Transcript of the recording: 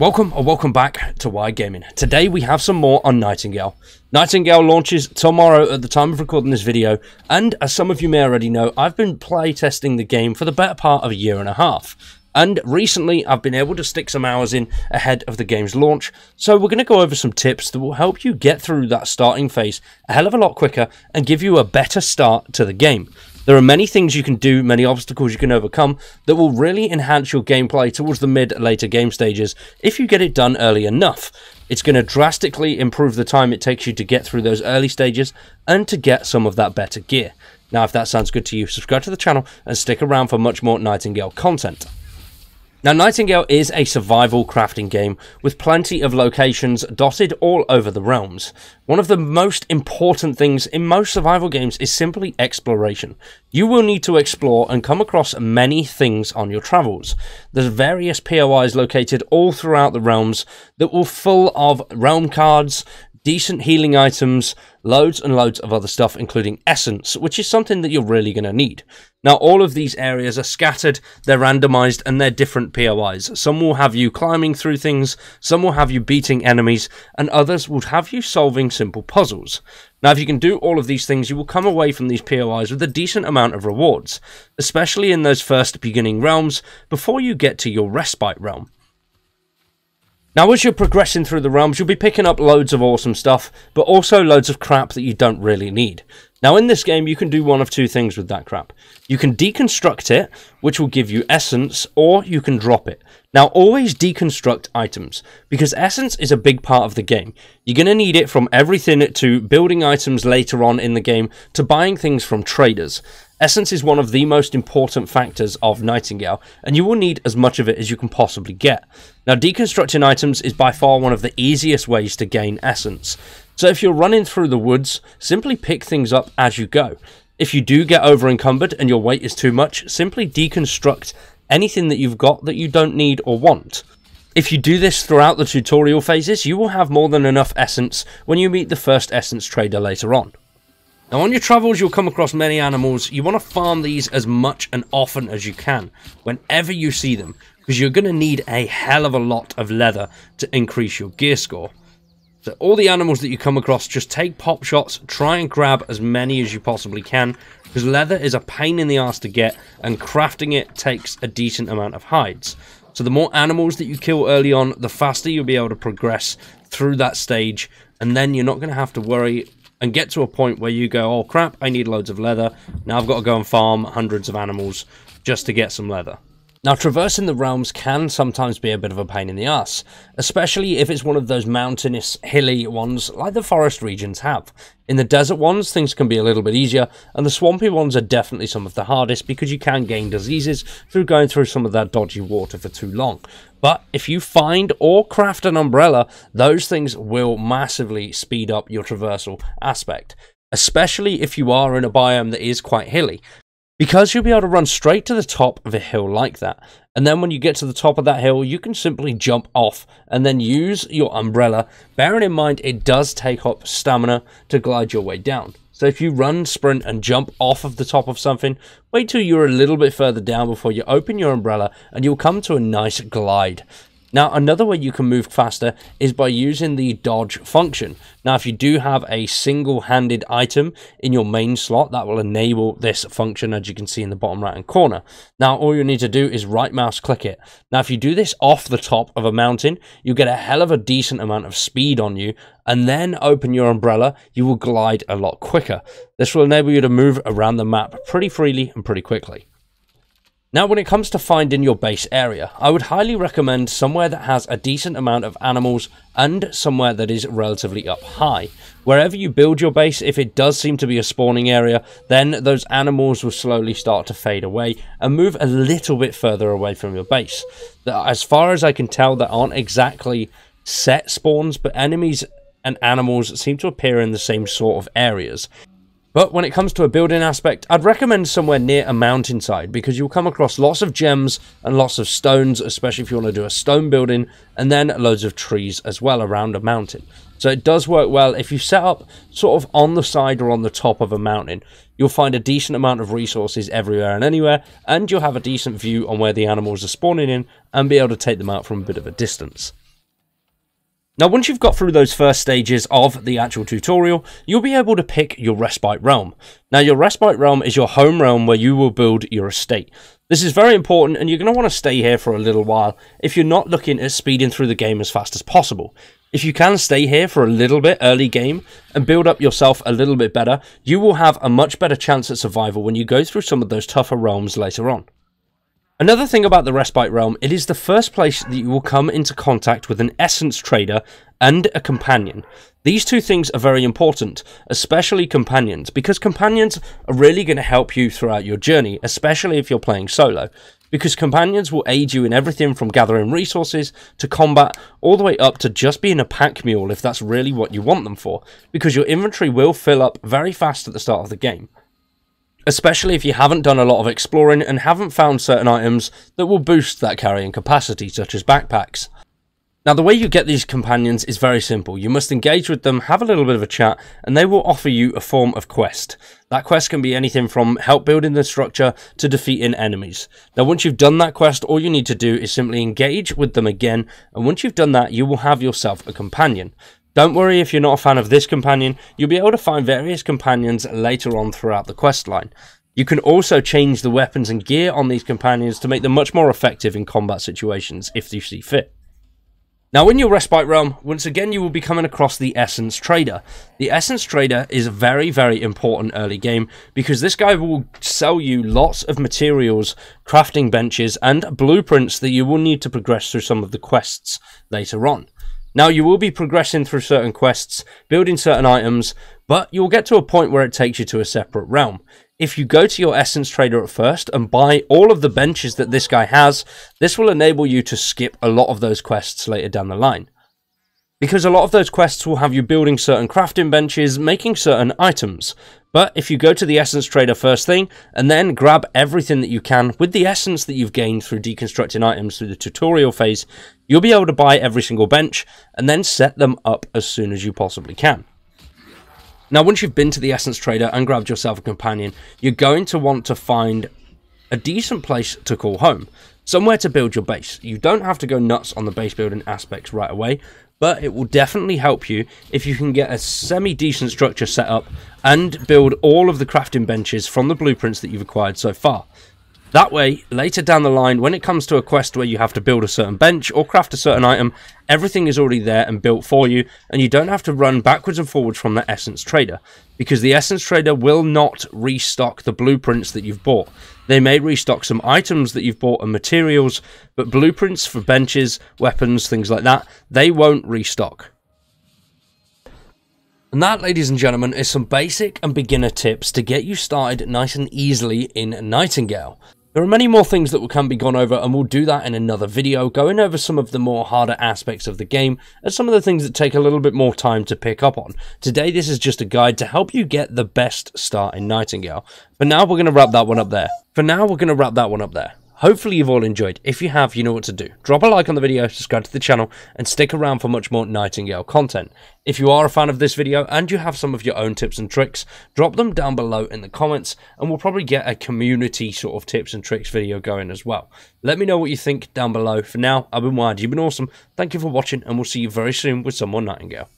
Welcome or welcome back to Wired Gaming. Today we have some more on Nightingale. Nightingale launches tomorrow at the time of recording this video, and as some of you may already know, I've been playtesting the game for the better part of a year and a half. And recently I've been able to stick some hours in ahead of the game's launch, so we're going to go over some tips that will help you get through that starting phase a hell of a lot quicker and give you a better start to the game. There are many things you can do, many obstacles you can overcome that will really enhance your gameplay towards the mid later game stages if you get it done early enough. It's going to drastically improve the time it takes you to get through those early stages and to get some of that better gear. Now, if that sounds good to you, subscribe to the channel and stick around for much more Nightingale content. Now, Nightingale is a survival crafting game with plenty of locations dotted all over the realms. One of the most important things in most survival games is simply exploration. You will need to explore and come across many things on your travels. There's various POIs located all throughout the realms that will full of realm cards, decent healing items, loads and loads of other stuff, including essence, which is something that you're really going to need. Now, all of these areas are scattered, they're randomized, and they're different POIs. Some will have you climbing through things, some will have you beating enemies, and others will have you solving simple puzzles. Now, if you can do all of these things, you will come away from these POIs with a decent amount of rewards, especially in those first beginning realms before you get to your respite realm. Now, as you're progressing through the realms, you'll be picking up loads of awesome stuff, but also loads of crap that you don't really need. Now, in this game, you can do one of two things with that crap. You can deconstruct it, which will give you essence, or you can drop it. Now, always deconstruct items, because essence is a big part of the game. You're going to need it from everything to building items later on in the game to buying things from traders. Essence is one of the most important factors of Nightingale, and you will need as much of it as you can possibly get. Now, deconstructing items is by far one of the easiest ways to gain essence. So if you're running through the woods, simply pick things up as you go. If you do get over encumbered and your weight is too much, simply deconstruct anything that you've got that you don't need or want. If you do this throughout the tutorial phases, you will have more than enough essence when you meet the first essence trader later on. Now on your travels you'll come across many animals, you want to farm these as much and often as you can, whenever you see them, because you're going to need a hell of a lot of leather to increase your gear score. So all the animals that you come across, just take pop shots, try and grab as many as you possibly can, because leather is a pain in the ass to get, and crafting it takes a decent amount of hides. So the more animals that you kill early on, the faster you'll be able to progress through that stage, and then you're not going to have to worry and get to a point where you go, oh crap, I need loads of leather. Now I've got to go and farm hundreds of animals just to get some leather. Now, traversing the realms can sometimes be a bit of a pain in the ass, especially if it's one of those mountainous, hilly ones like the forest regions have. In the desert ones, things can be a little bit easier, and the swampy ones are definitely some of the hardest because you can gain diseases through going through some of that dodgy water for too long. But if you find or craft an umbrella, those things will massively speed up your traversal aspect especially if you are in a biome that is quite hilly because you'll be able to run straight to the top of a hill like that. And then when you get to the top of that hill, you can simply jump off and then use your umbrella, bearing in mind it does take up stamina to glide your way down. So if you run, sprint, and jump off of the top of something, wait till you're a little bit further down before you open your umbrella and you'll come to a nice glide. Now, another way you can move faster is by using the dodge function. Now, if you do have a single-handed item in your main slot, that will enable this function, as you can see in the bottom right-hand corner. Now, all you need to do is right-mouse click it. Now, if you do this off the top of a mountain, you get a hell of a decent amount of speed on you, and then open your umbrella, you will glide a lot quicker. This will enable you to move around the map pretty freely and pretty quickly. Now, when it comes to finding your base area, I would highly recommend somewhere that has a decent amount of animals and somewhere that is relatively up high. Wherever you build your base, if it does seem to be a spawning area, then those animals will slowly start to fade away and move a little bit further away from your base. As far as I can tell, there aren't exactly set spawns, but enemies and animals seem to appear in the same sort of areas. But when it comes to a building aspect, I'd recommend somewhere near a mountainside because you'll come across lots of gems and lots of stones, especially if you want to do a stone building, and then loads of trees as well around a mountain. So it does work well if you set up sort of on the side or on the top of a mountain. You'll find a decent amount of resources everywhere and anywhere, and you'll have a decent view on where the animals are spawning in and be able to take them out from a bit of a distance. Now, once you've got through those first stages of the actual tutorial, you'll be able to pick your Respite Realm. Now, your Respite Realm is your home realm where you will build your estate. This is very important, and you're going to want to stay here for a little while if you're not looking at speeding through the game as fast as possible. If you can stay here for a little bit early game and build up yourself a little bit better, you will have a much better chance at survival when you go through some of those tougher realms later on. Another thing about the Respite Realm, it is the first place that you will come into contact with an Essence Trader and a Companion. These two things are very important, especially Companions, because Companions are really going to help you throughout your journey, especially if you're playing solo. Because Companions will aid you in everything from gathering resources to combat, all the way up to just being a pack mule if that's really what you want them for, because your inventory will fill up very fast at the start of the game especially if you haven't done a lot of exploring and haven't found certain items that will boost that carrying capacity, such as backpacks. Now, the way you get these companions is very simple. You must engage with them, have a little bit of a chat, and they will offer you a form of quest. That quest can be anything from help building the structure to defeating enemies. Now, once you've done that quest, all you need to do is simply engage with them again, and once you've done that, you will have yourself a companion. Don't worry if you're not a fan of this companion, you'll be able to find various companions later on throughout the quest line. You can also change the weapons and gear on these companions to make them much more effective in combat situations if you see fit. Now in your Respite Realm, once again you will be coming across the Essence Trader. The Essence Trader is a very, very important early game because this guy will sell you lots of materials, crafting benches, and blueprints that you will need to progress through some of the quests later on. Now, you will be progressing through certain quests, building certain items, but you'll get to a point where it takes you to a separate realm. If you go to your Essence Trader at first and buy all of the benches that this guy has, this will enable you to skip a lot of those quests later down the line. Because a lot of those quests will have you building certain crafting benches, making certain items. But if you go to the Essence Trader first thing, and then grab everything that you can with the essence that you've gained through deconstructing items through the tutorial phase, you'll be able to buy every single bench, and then set them up as soon as you possibly can. Now, once you've been to the Essence Trader and grabbed yourself a companion, you're going to want to find a decent place to call home. Somewhere to build your base. You don't have to go nuts on the base building aspects right away, but it will definitely help you if you can get a semi-decent structure set up and build all of the crafting benches from the blueprints that you've acquired so far. That way, later down the line, when it comes to a quest where you have to build a certain bench or craft a certain item, everything is already there and built for you, and you don't have to run backwards and forwards from the Essence Trader, because the Essence Trader will not restock the blueprints that you've bought. They may restock some items that you've bought and materials, but blueprints for benches, weapons, things like that, they won't restock. And that, ladies and gentlemen, is some basic and beginner tips to get you started nice and easily in Nightingale. There are many more things that can be gone over and we'll do that in another video, going over some of the more harder aspects of the game and some of the things that take a little bit more time to pick up on. Today this is just a guide to help you get the best start in Nightingale. For now we're going to wrap that one up there. For now we're going to wrap that one up there. Hopefully you've all enjoyed. If you have, you know what to do. Drop a like on the video, subscribe to the channel, and stick around for much more Nightingale content. If you are a fan of this video and you have some of your own tips and tricks, drop them down below in the comments, and we'll probably get a community sort of tips and tricks video going as well. Let me know what you think down below. For now, I've been Wired, you've been awesome. Thank you for watching, and we'll see you very soon with some more Nightingale.